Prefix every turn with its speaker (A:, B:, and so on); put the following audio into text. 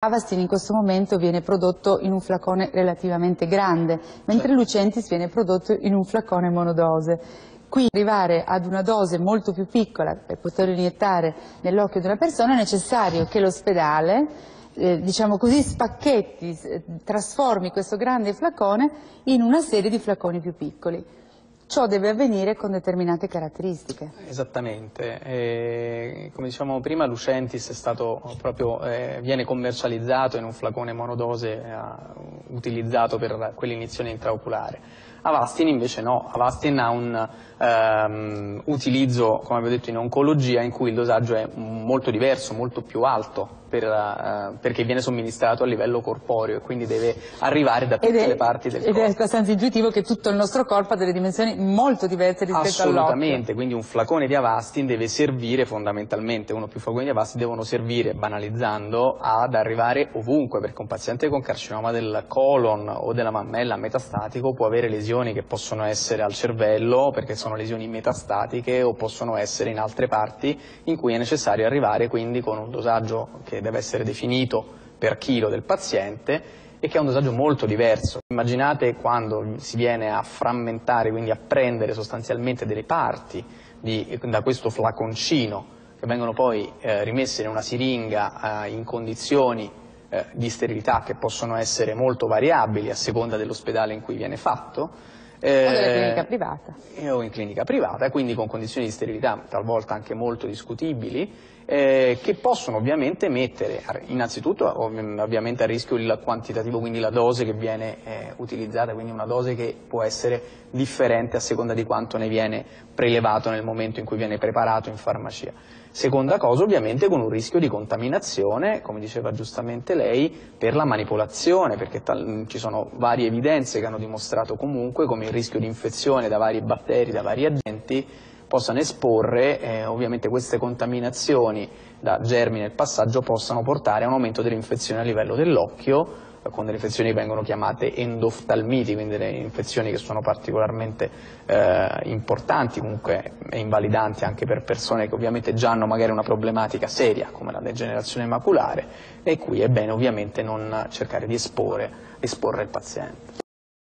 A: Avastin in questo momento viene prodotto in un flacone relativamente grande, mentre Lucentis viene prodotto in un flacone monodose. Qui arrivare ad una dose molto più piccola per poter iniettare nell'occhio di una persona è necessario che l'ospedale eh, diciamo così, spacchetti, trasformi questo grande flacone in una serie di flaconi più piccoli. Ciò deve avvenire con determinate caratteristiche.
B: Esattamente, e, come dicevamo prima Lucentis proprio, eh, viene commercializzato in un flacone monodose eh, utilizzato per quell'iniezione intraoculare. Avastin invece no, Avastin ha un ehm, utilizzo, come avevo detto, in oncologia in cui il dosaggio è molto diverso, molto più alto per, uh, perché viene somministrato a livello corporeo e quindi deve arrivare da tutte
A: è,
B: le parti del
A: ed
B: corpo.
A: Ed è abbastanza intuitivo che tutto il nostro corpo ha delle dimensioni molto diverse rispetto all'occhio.
B: Assolutamente, quindi un flacone di Avastin deve servire fondamentalmente, uno più flaconi di Avastin devono servire, banalizzando, ad arrivare ovunque, perché un paziente con carcinoma del colon o della mammella metastatico può avere lesioni che possono essere al cervello, perché sono lesioni metastatiche, o possono essere in altre parti in cui è necessario arrivare quindi con un dosaggio che deve essere definito per chilo del paziente e che ha un dosaggio molto diverso. Immaginate quando si viene a frammentare, quindi a prendere sostanzialmente delle parti di, da questo flaconcino che vengono poi eh, rimesse in una siringa eh, in condizioni eh, di sterilità che possono essere molto variabili a seconda dell'ospedale in cui viene fatto.
A: Eh, o nella clinica privata.
B: O in clinica privata, quindi con condizioni di sterilità talvolta anche molto discutibili, eh, che possono ovviamente mettere innanzitutto ovviamente a rischio il quantitativo, quindi la dose che viene eh, utilizzata, quindi una dose che può essere differente a seconda di quanto ne viene prelevato nel momento in cui viene preparato in farmacia. Seconda cosa ovviamente con un rischio di contaminazione, come diceva giustamente lei, per la manipolazione, perché ci sono varie evidenze che hanno dimostrato comunque come il rischio di infezione da vari batteri, da vari agenti, possano esporre, eh, ovviamente queste contaminazioni da germi nel passaggio possano portare a un aumento delle infezioni a livello dell'occhio, con delle infezioni che vengono chiamate endoftalmiti, quindi delle infezioni che sono particolarmente eh, importanti comunque invalidanti anche per persone che ovviamente già hanno magari una problematica seria come la degenerazione maculare e qui è bene ovviamente non cercare di esporre, esporre il paziente.